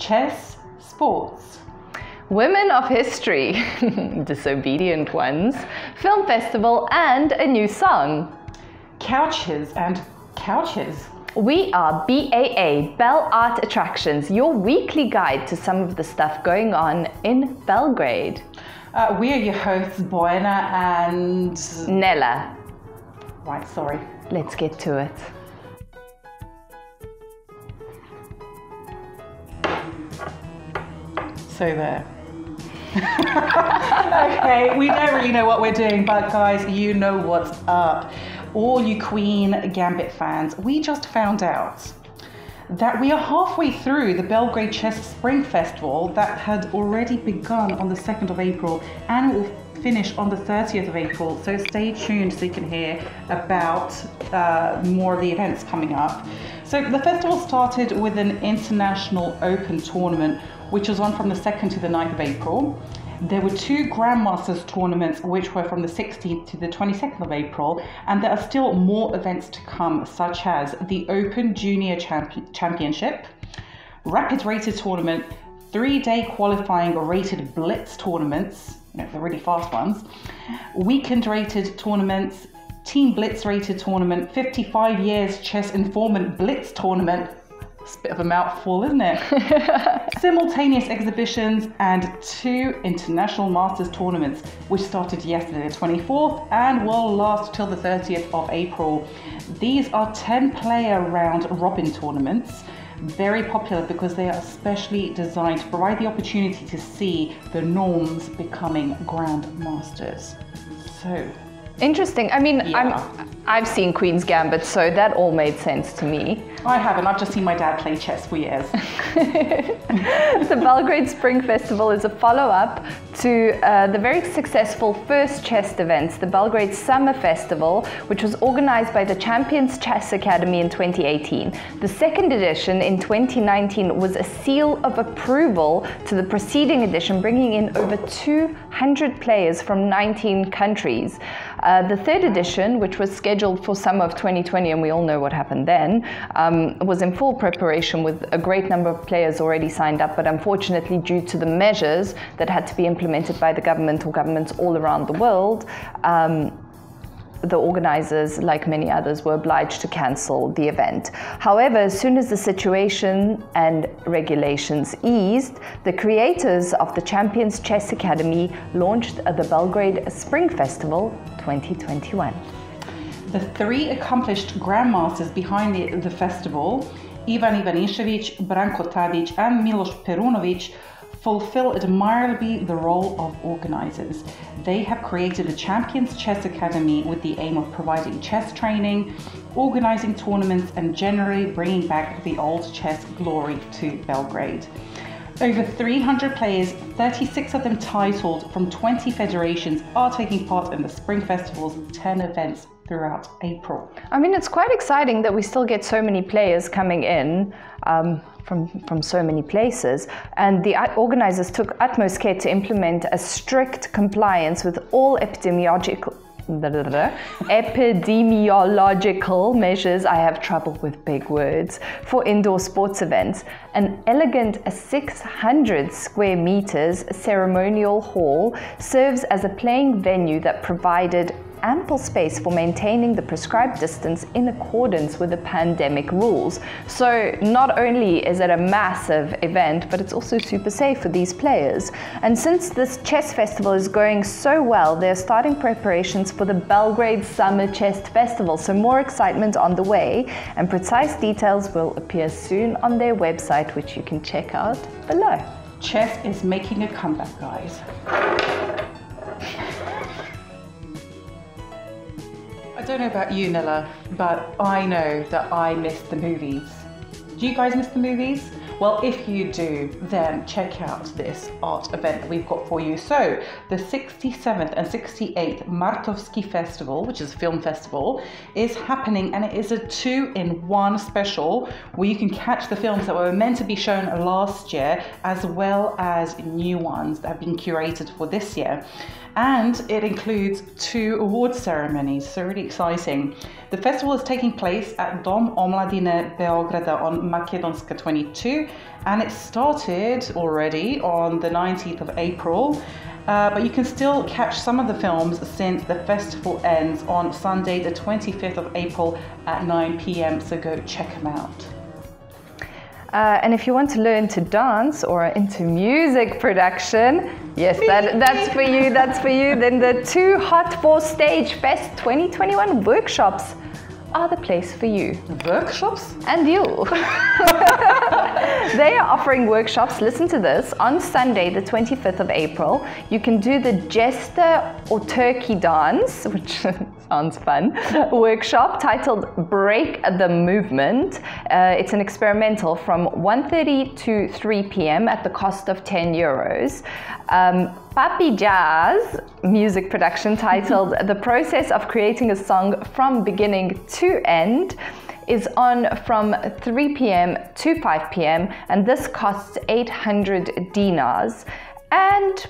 chess, sports. Women of History, Disobedient Ones, Film Festival, and a new song. Couches and couches. We are BAA, Bel Art Attractions, your weekly guide to some of the stuff going on in Belgrade. Uh, we are your hosts, Boyana and. Nella, Right, sorry. let's get to it. So there. okay, we don't really know what we're doing, but guys, you know what's up. All you Queen Gambit fans, we just found out that we are halfway through the Belgrade Chess Spring Festival that had already begun on the 2nd of April and will finish on the 30th of April. So stay tuned so you can hear about uh, more of the events coming up. So the festival started with an international open tournament, which was on from the 2nd to the 9th of April. There were two Grandmasters tournaments, which were from the 16th to the 22nd of April, and there are still more events to come, such as the Open Junior Champ- Championship, Rapid Rated Tournament, three day qualifying rated Blitz tournaments, you know, the really fast ones, weekend rated tournaments, Team Blitz rated tournament, 55 years chess informant Blitz tournament. It's a bit of a mouthful, isn't it? Simultaneous exhibitions and two international masters tournaments, which started yesterday, the 24th, and will last till the 30th of April. These are 10 player round robin tournaments very popular because they are specially designed to provide the opportunity to see the norms becoming grandmasters. So, Interesting. I mean, Yeah. I'm, I've seen Queen's Gambit, so that all made sense to me. I haven't, I've just seen my dad play chess for years. the Belgrade Spring Festival is a follow up to uh, the very successful first chess events, the Belgrade Summer Festival, which was organized by the Champions Chess Academy in 2018. The second edition in 2019 was a seal of approval to the preceding edition, bringing in over 200 players from 19 countries. Uh, the third edition, which was scheduled for summer of 2020, and we all know what happened then, um, was in full preparation with a great number of players already signed up, but unfortunately, due to the measures that had to be implemented by the government or governments all around the world, um, the organizers, like many others, were obliged to cancel the event. However, as soon as the situation and regulations eased, the creators of the Champions Chess Academy launched the Belgrade Spring Festival 2021. The three accomplished grandmasters behind the, the festival, Ivan Ivanišević, Branko Tadic, and Milos Perunovic, fulfill admirably the role of organizers. They have created the Champions Chess Academy with the aim of providing chess training, organizing tournaments, and generally bringing back the old chess glory to Belgrade. Over 300 players, 36 of them titled from 20 federations, are taking part in the Spring Festival's 10 events throughout April. I mean, it's quite exciting that we still get so many players coming in um, from, from so many places. And the organizers took utmost care to implement a strict compliance with all epidemiological. Epidemiological measures, I have trouble with big words, for indoor sports events. An elegant 600 square meters ceremonial hall serves as a playing venue that provided ample space for maintaining the prescribed distance in accordance with the pandemic rules. So, not only is it a massive event, but it's also super safe for these players. And since this chess festival is going so well, they're starting preparations for the Belgrade Summer Chess Festival. So, more excitement on the way, and precise details will appear soon on their website, which you can check out below. Chess is making a comeback, guys. Don't know about you, Nilla, but I know that I miss the movies. Do you guys miss the movies? Well, if you do, then check out this art event that we've got for you. So, the 67th and 68th Martovski Festival, which is a film festival, is happening and it is a two in one special where you can catch the films that were meant to be shown last year as well as new ones that have been curated for this year and it includes two award ceremonies, so really exciting. The festival is taking place at Dom Omladine Beograda on Makedonska 22 and it started already on the 19th of April. Uh, but you can still catch some of the films since the festival ends on Sunday, the 25th of April at 9 pm. So go check them out. Uh, and if you want to learn to dance or into music production, yes, that, that's for you, that's for you, then the Too Hot for Stage Fest 2021 workshops are the place for you. Workshops? And you. they are offering workshops, listen to this, on Sunday, the 25th of April. You can do the Jester or Turkey Dance, which sounds fun, workshop titled Break the Movement. Uh, it's an experimental from 1.30 to 3 p.m. at the cost of 10 euros. Um, Papi Jazz music production titled The Process of Creating a Song from Beginning to End is on from 3 p.m. to 5 p.m. and this costs 800 dinars. And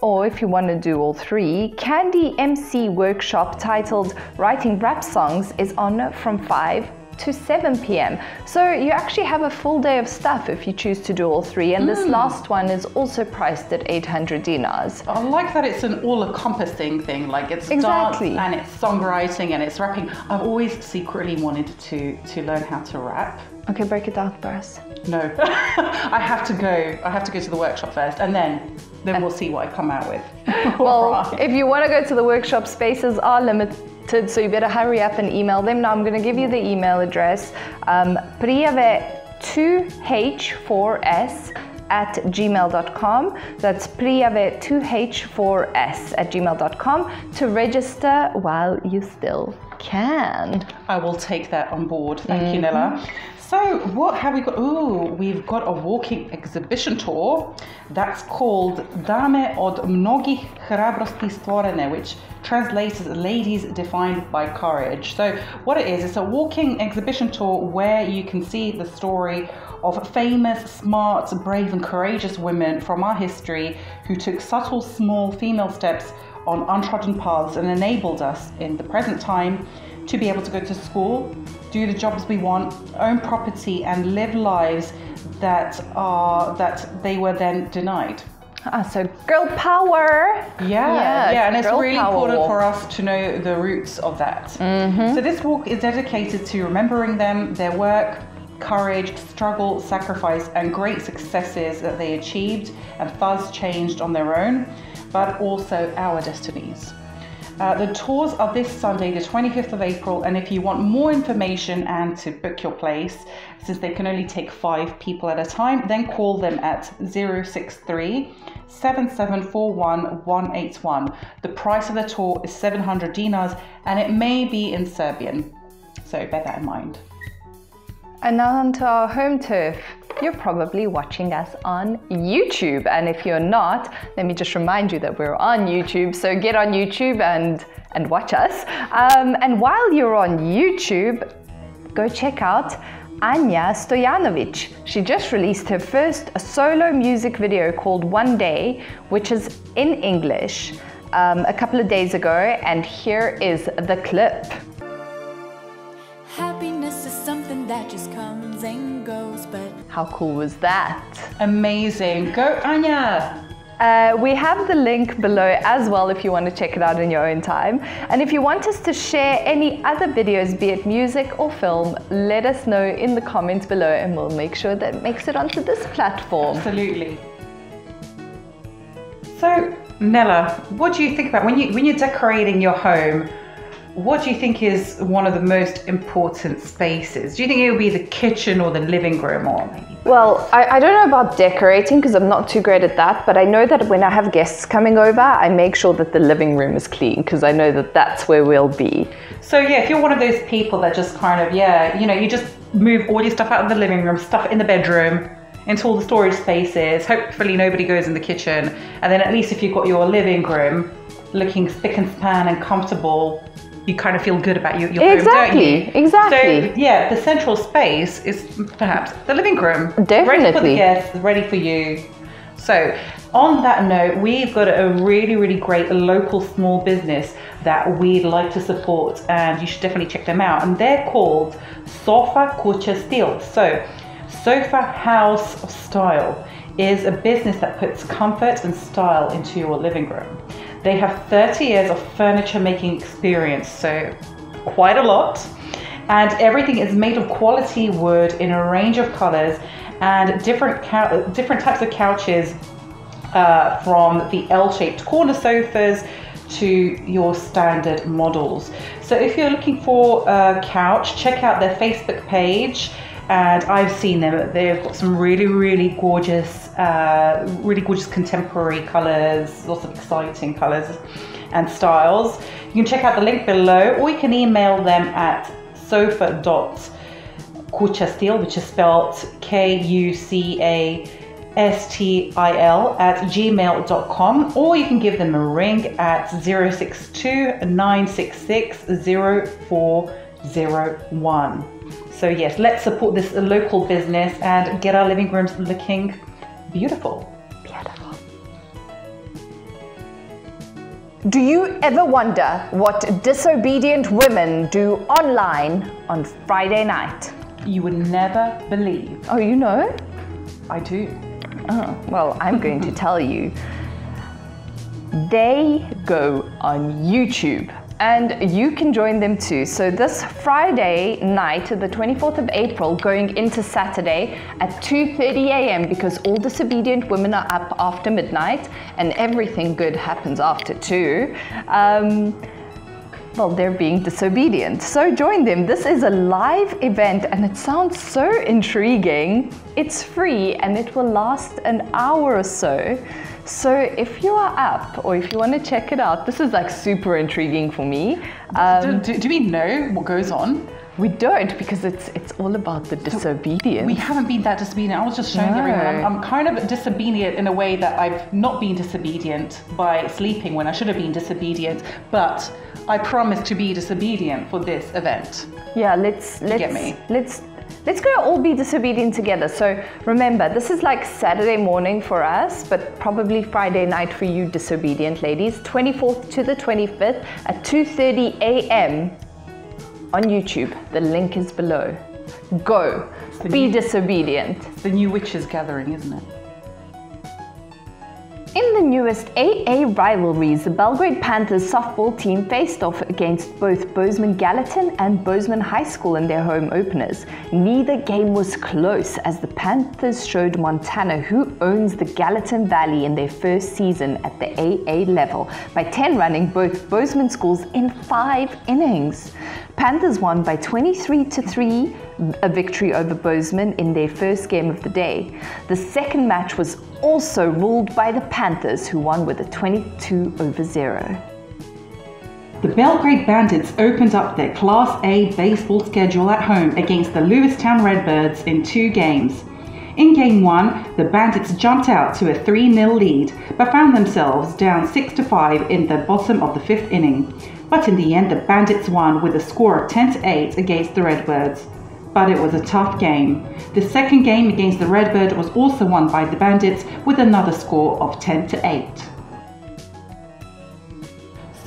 or if you want to do all three, Candy MC workshop titled Writing Rap Songs is on from 5 to 7 p.m. So you actually have a full day of stuff if you choose to do all three. And mm. this last one is also priced at 800 dinars. I like that it's an all-encompassing thing. Like it's exactly. dance and it's songwriting and it's rapping. I've always secretly wanted to to learn how to rap. Okay, break it down for us. No, I have to go. I have to go to the workshop first, and then then we'll see what I come out with. well, right. if you want to go to the workshop, spaces are limited so you better hurry up and email them. Now I'm going to give you the email address, um, prijave2h4s at gmail.com. That's prijave2h4s at gmail.com to register while you still can. I will take that on board. Thank mm-hmm. you, Nella. So, what have we got? Oh, we've got a walking exhibition tour that's called Dame od mnogih hrabrosti stvorene, which translates as Ladies Defined by Courage. So, what it is, it's a walking exhibition tour where you can see the story of famous, smart, brave, and courageous women from our history who took subtle, small female steps on untrodden paths and enabled us in the present time to be able to go to school, do the jobs we want, own property, and live lives that are that they were then denied. Ah, so girl power. Yeah, yeah, yeah and it's really important walk. for us to know the roots of that. Mm-hmm. So this walk is dedicated to remembering them, their work, courage, struggle, sacrifice, and great successes that they achieved and thus changed on their own, but also our destinies. Uh, the tours are this Sunday, the 25th of April, and if you want more information and to book your place, since they can only take five people at a time, then call them at 063 7741 181. The price of the tour is 700 dinars and it may be in Serbian, so bear that in mind. And now onto our home turf. You're probably watching us on YouTube. And if you're not, let me just remind you that we're on YouTube. So get on YouTube and, and watch us. Um, and while you're on YouTube, go check out Anja Stojanovic. She just released her first solo music video called One Day, which is in English, um, a couple of days ago. And here is the clip. How cool was that? Amazing. Go, Anja! Uh, we have the link below as well if you want to check it out in your own time. And if you want us to share any other videos, be it music or film, let us know in the comments below and we'll make sure that it makes it onto this platform. Absolutely. So, Nella, what do you think about when you when you're decorating your home? What do you think is one of the most important spaces? Do you think it will be the kitchen or the living room or maybe? Well, I, I don't know about decorating because I'm not too great at that, but I know that when I have guests coming over, I make sure that the living room is clean because I know that that's where we'll be. So, yeah, if you're one of those people that just kind of, yeah, you know, you just move all your stuff out of the living room, stuff in the bedroom, into all the storage spaces. Hopefully, nobody goes in the kitchen. And then, at least if you've got your living room looking spick and span and comfortable, you kind of feel good about your, your exactly, home, don't you? Exactly. So yeah, the central space is perhaps the living room. Definitely. Ready for the guests, ready for you. So on that note, we've got a really, really great local small business that we'd like to support and you should definitely check them out. And they're called Sofa Kuca Stil. So Sofa House of Style is a business that puts comfort and style into your living room. They have 30 years of furniture making experience, so quite a lot. And everything is made of quality wood in a range of colors and different cou- different types of couches uh, from the L-shaped corner sofas to your standard models. So if you're looking for a couch, check out their Facebook page. And I've seen them. They've got some really, really gorgeous, uh, really gorgeous contemporary colors, lots of exciting colors and styles. You can check out the link below, or you can email them at sofa.kucastil, which is spelled K U C A S-T-I-L at gmail.com or you can give them a ring at 062 966 0401. So yes, let's support this local business and get our living rooms looking beautiful. Beautiful. Do you ever wonder what disobedient women do online on Friday night? You would never believe. Oh, you know? I do. Oh, well, I'm going to tell you. They go on YouTube and you can join them too. So this Friday night, the 24th of April, going into Saturday at 2:30 a.m. because all disobedient women are up after midnight and everything good happens after 2. Um, well, they're being disobedient. So join them. This is a live event and it sounds so intriguing. It's free and it will last an hour or so. So if you are up or if you want to check it out, this is like super intriguing for me. Um, do, do, do we know what goes on? we don't because it's it's all about the disobedience. We haven't been that disobedient. I was just showing No. everyone. I'm, I'm kind of disobedient in a way that I've not been disobedient by sleeping when I should have been disobedient, but I promise to be disobedient for this event. Yeah, let's let's get me? let's let's go all be disobedient together. So remember, this is like Saturday morning for us, but probably Friday night for you disobedient ladies. 24th to the 25th at 2:30 a.m. on YouTube. The link is below. Go. Be disobedient. The new witches gathering, isn't it? In the newest AA rivalries, the Belgrade Panthers softball team faced off against both Bozeman Gallatin and Bozeman High School in their home openers. Neither game was close as the Panthers showed Montana who owns the Gallatin Valley in their first season at the AA level by 10 running both Bozeman schools in 5 innings. Panthers won by 23 to 3, a victory over Bozeman in their first game of the day. The second match was also ruled by the Panthers, who won with a 22 over 0. The Belgrade Bandits opened up their Class A baseball schedule at home against the Lewistown Redbirds in two games. In game one, the Bandits jumped out to a 3 0 lead but found themselves down 6 5 in the bottom of the fifth inning. But in the end, the Bandits won with a score of 10 8 against the Redbirds. But it was a tough game. The second game against the Redbird was also won by the Bandits with another score of 10 to 8.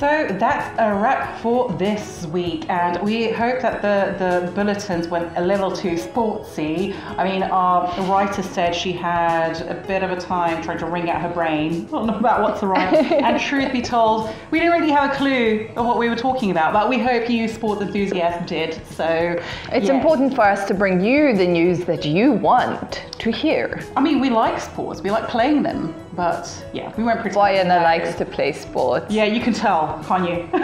So that's a wrap for this week, and we hope that the, the bulletins went a little too sportsy. I mean, our writer said she had a bit of a time trying to wring out her brain about what's the right. and truth be told, we didn't really have a clue of what we were talking about, but we hope you sports enthusiasts did. So It's yeah. important for us to bring you the news that you want to hear. I mean, we like sports, we like playing them, but yeah, we went pretty. Diana likes to play sports. Yeah, you can tell, can't you?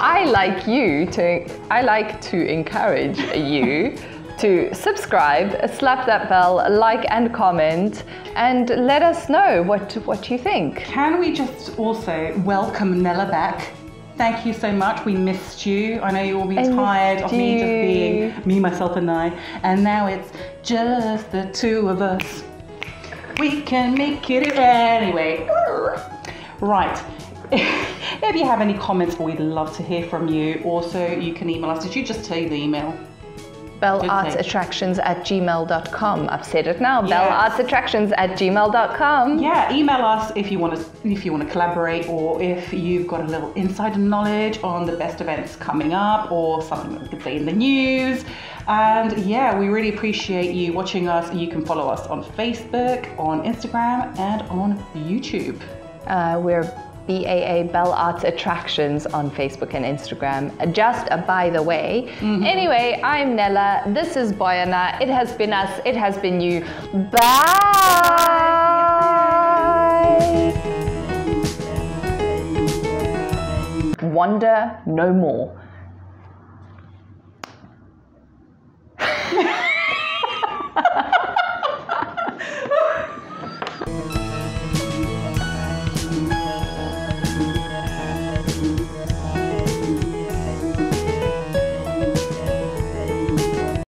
I like you to I like to encourage you to subscribe, slap that bell, like and comment, and let us know what what you think. Can we just also welcome Nella back? Thank you so much. We missed you. I know you will be I tired of missed me just being me, myself, and I. And now it's just the two of us. We can make it anyway. Right. if you have any comments, we'd love to hear from you. Also, you can email us. Did you just tell you the email? Bellartsattractions at gmail.com. I've said it now. Yes. Bellartsattractions at gmail.com. Yeah, email us if you want to if you want to collaborate or if you've got a little insider knowledge on the best events coming up or something that we could say in the news. And yeah, we really appreciate you watching us. You can follow us on Facebook, on Instagram, and on YouTube. Uh, we're BAA Bel Arts Attractions on Facebook and Instagram. Just a by the way. Anyway, I'm Nella. This is Boyana. It has been us. It has been you. Bye. Wonder no more.